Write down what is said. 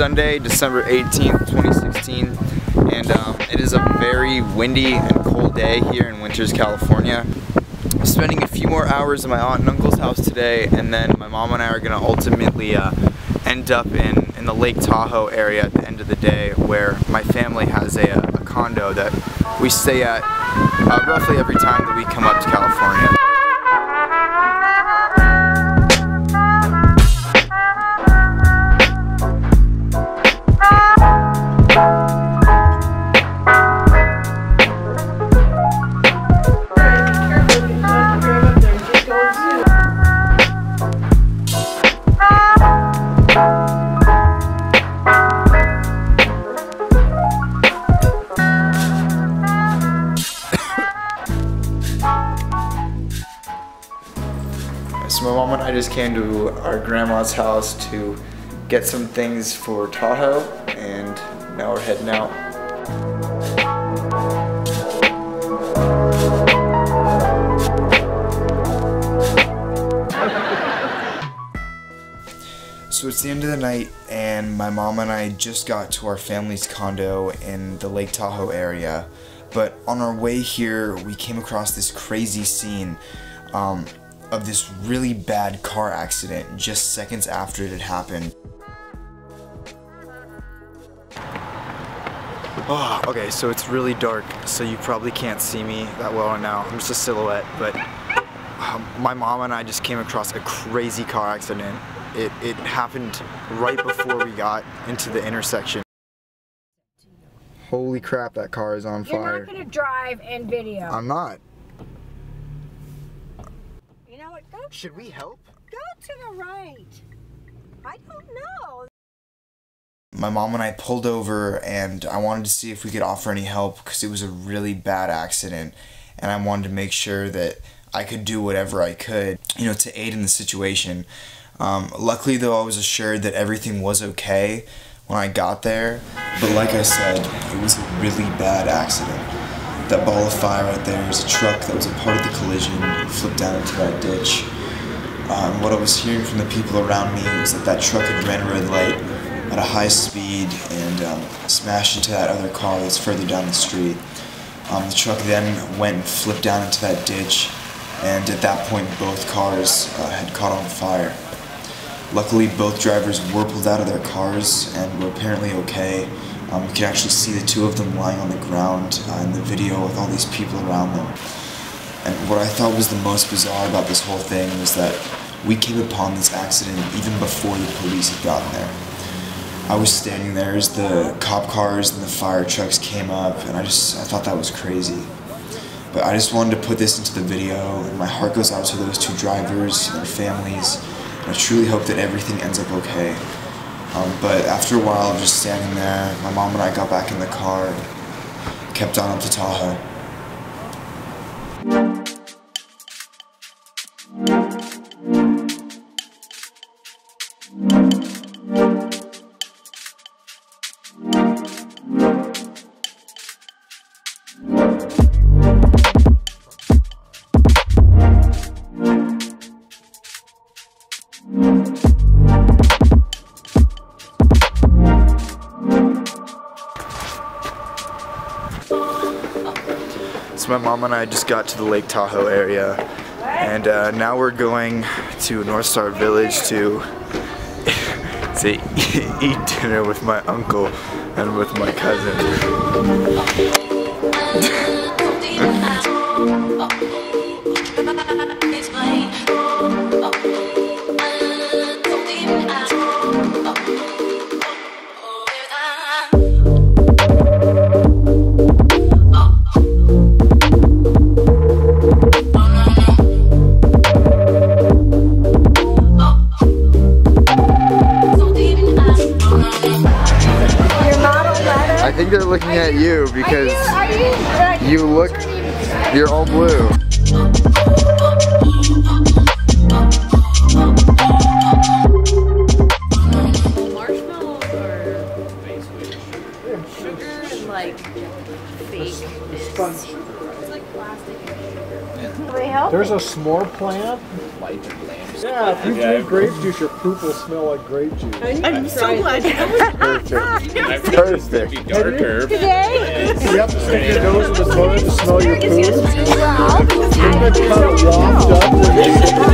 Sunday, December 18th, 2016, and um, it is a very windy and cold day here in Winters, California. I'm spending a few more hours in my aunt and uncle's house today, and then my mom and I are going to ultimately uh, end up in, in the Lake Tahoe area at the end of the day, where my family has a, a condo that we stay at uh, roughly every time that we come up to California. So my mom and I just came to our grandma's house to get some things for Tahoe and now we're heading out. So it's the end of the night and my mom and I just got to our family's condo in the Lake Tahoe area. But on our way here, we came across this crazy scene. Um, of this really bad car accident just seconds after it had happened. Oh, okay, so it's really dark, so you probably can't see me that well right now. I'm just a silhouette, but um, my mom and I just came across a crazy car accident. It, it happened right before we got into the intersection. Holy crap, that car is on fire. You're not gonna drive and video. I'm not. you know what? Go, Should we help? go to the right. I don't know. my mom and I pulled over and I wanted to see if we could offer any help because it was a really bad accident and I wanted to make sure that I could do whatever I could, you know, to aid in the situation. Um, luckily though, I was assured that everything was okay when I got there, but like I said, it was a really bad accident. That ball of fire right there is a truck that was a part of the collision, it flipped down into that ditch. Um, what I was hearing from the people around me was that that truck had ran a red light at a high speed and um, smashed into that other car that's further down the street. Um, the truck then went and flipped down into that ditch, and at that point, both cars uh, had caught on fire. Luckily, both drivers were pulled out of their cars and were apparently okay. Um, you can actually see the two of them lying on the ground uh, in the video with all these people around them. And what I thought was the most bizarre about this whole thing was that we came upon this accident even before the police had gotten there. I was standing there as the cop cars and the fire trucks came up, and I just I thought that was crazy. But I just wanted to put this into the video, and my heart goes out to those two drivers and their families. And I truly hope that everything ends up okay. Um, but after a while just standing there, my mom and I got back in the car, and kept on up to Tahoe. So my mom and I just got to the Lake Tahoe area, and uh, now we're going to Northstar Village to to eat dinner with my uncle and with my cousin. because Are you? Are you? you look, you're all blue. Sugar and like fake Sponge. It's like plastic and sugar. They help? There's a s'more plant. light and lamps Yeah, if you drink grape juice, your poop will smell like grape juice. I'm so glad you Perfect. Perfect. Be darker. You have to stick your nose in the toilet to smell your poop. You're gonna cut a waffle